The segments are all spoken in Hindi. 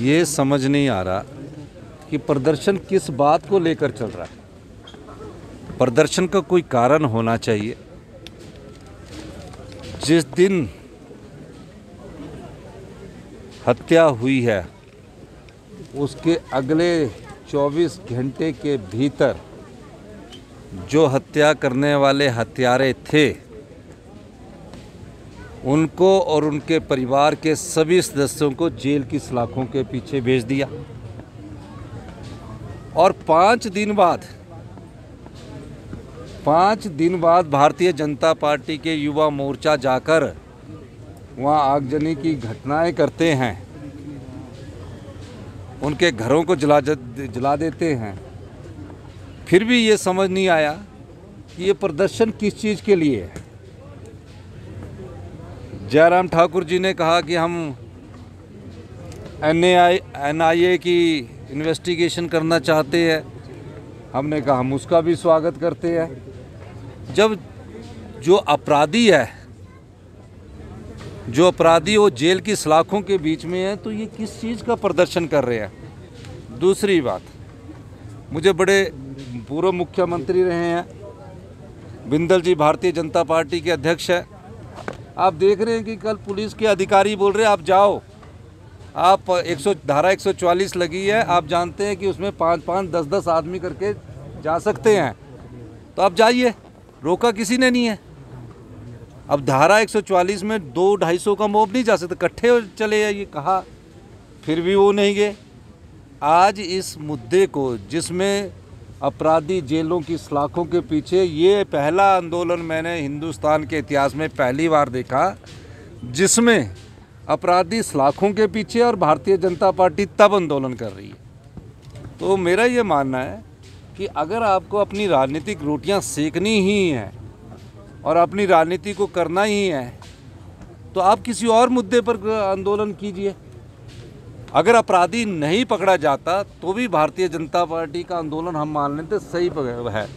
ये समझ नहीं आ रहा कि प्रदर्शन किस बात को लेकर चल रहा है। प्रदर्शन का कोई कारण होना चाहिए। जिस दिन हत्या हुई है, उसके अगले 24 घंटे के भीतर जो हत्या करने वाले हत्यारे थे उनको और उनके परिवार के सभी सदस्यों को जेल की सलाखों के पीछे भेज दिया। और पाँच दिन बाद, पाँच दिन बाद भारतीय जनता पार्टी के युवा मोर्चा जाकर वहाँ आगजनी की घटनाएँ करते हैं। उनके घरों को जला जला देते हैं। फिर भी ये समझ नहीं आया कि ये प्रदर्शन किस चीज़ के लिए है। जयराम ठाकुर जी ने कहा कि हम एन ए की इन्वेस्टिगेशन करना चाहते हैं। हमने कहा, हम उसका भी स्वागत करते हैं। जब जो अपराधी है, जो अपराधी वो जेल की सलाखों के बीच में है तो ये किस चीज़ का प्रदर्शन कर रहे हैं? दूसरी बात, मुझे बड़े पूर्व मुख्यमंत्री रहे हैं। बिंदल जी भारतीय जनता पार्टी के अध्यक्ष हैं। आप देख रहे हैं कि कल पुलिस के अधिकारी बोल रहे हैं, आप जाओ। आप 100 धारा 144 लगी है, आप जानते हैं कि उसमें पाँच पाँच, दस दस आदमी करके जा सकते हैं। तो आप जाइए, रोका किसी ने नहीं है। अब धारा 144 में दो ढाई सौ का मोब नहीं जा सकते, इकट्ठे चले ये कहा? फिर भी वो नहीं गए। आज इस मुद्दे को, जिसमें अपराधी जेलों की सलाखों के पीछे, ये पहला आंदोलन मैंने हिंदुस्तान के इतिहास में पहली बार देखा, जिसमें अपराधी सलाखों के पीछे और भारतीय जनता पार्टी तब आंदोलन कर रही है। तो मेरा ये मानना है कि अगर आपको अपनी राजनीतिक रोटियाँ सेकनी ही हैं और अपनी राजनीति को करना ही है तो आप किसी और मुद्दे पर आंदोलन कीजिए। अगर अपराधी नहीं पकड़ा जाता तो भी भारतीय जनता पार्टी का आंदोलन हम मान लेते सही है।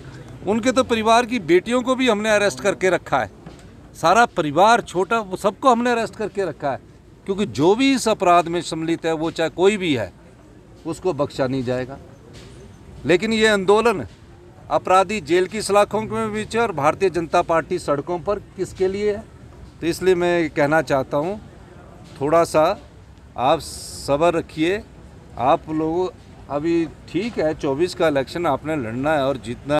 उनके तो परिवार की बेटियों को भी हमने अरेस्ट करके रखा है। सारा परिवार छोटा, वो सबको हमने अरेस्ट करके रखा है। क्योंकि जो भी इस अपराध में सम्मिलित है, वो चाहे कोई भी है, उसको बख्शा नहीं जाएगा। लेकिन ये आंदोलन अपराधी जेल की सलाखों में बीच और भारतीय जनता पार्टी सड़कों पर किसके लिए है? तो इसलिए मैं कहना चाहता हूँ, थोड़ा सा आप सब्र रखिए। आप लोग, अभी ठीक है 24 का इलेक्शन आपने लड़ना है और जीतना